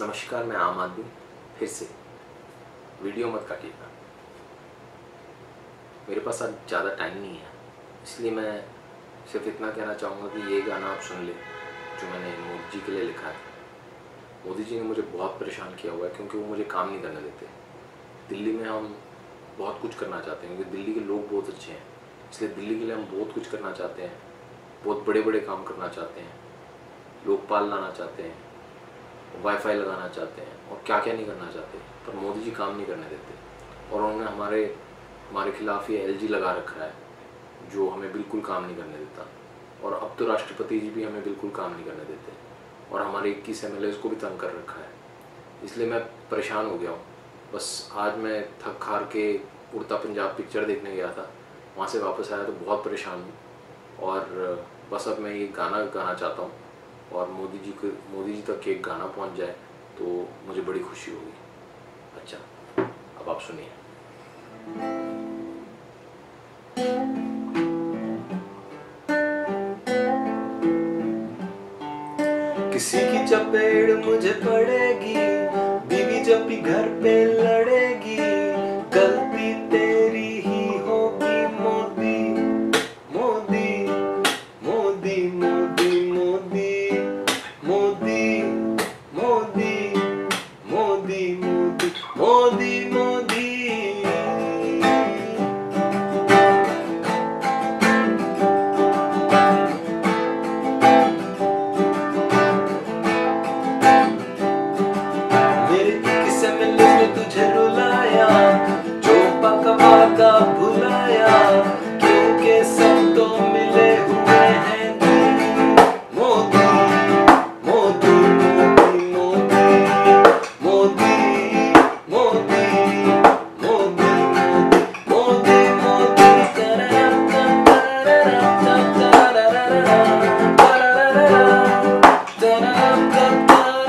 नमस्कार, मैं आम आदमी, फिर से। वीडियो मत काटिएगा। मेरे पास आज ज़्यादा टाइम नहीं है, इसलिए मैं सिर्फ़ इतना कहना चाहूँगा कि ये गाना आप सुन लें, जो मैंने मोदी जी के लिए लिखा है मोदी जी ने मुझे बहुत परेशान किया हुआ है, क्योंकि वो मुझे काम नहीं करने देते। दिल्ली में हम बहुत कुछ करना चाहते हैं, क्योंकि दिल्ली के लोग बहुत अच्छे हैं। इसलिए दिल्ली के लिए हम बहुत कुछ करना चाहते हैं, बहुत बड़े बड़े काम करना चाहते हैं, लोकपाल लाना चाहते हैं। वाईफाई लगाना चाहते हैं और क्या क्या नहीं करना चाहते, पर मोदी जी काम नहीं करने देते। और उन्होंने हमारे हमारे खिलाफ ये एलजी लगा रखा है, जो हमें बिल्कुल काम नहीं करने देता। और अब तो राष्ट्रपति जी भी हमें बिल्कुल काम नहीं करने देते। और हमारे इक्कीस एम को भी तंग कर रखा है। इसलिए मैं परेशान हो गया हूँ। बस आज मैं थक हार के उड़ता पंजाब पिक्चर देखने गया था। वहाँ से वापस आया तो बहुत परेशान हूँ। और बस अब मैं ये गाना गाना चाहता हूँ। और मोदी जी को, मोदी जी तक एक गाना पहुँच जाए तो मुझे बड़ी खुशी होगी। अच्छा अब आप सुनिए। किसी की चपेड़ मुझे पड़ेगी, बीवी जब भी घर पे लड़ेगी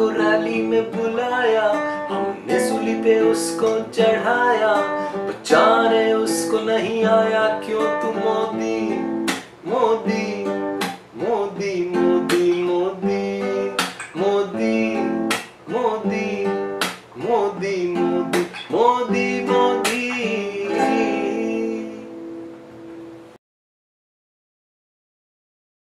को रैली में बुलाया। हमने सुली पे उसको चढ़ाया। बचाने उसको नहीं आया। क्यों तू मोदी मोदी?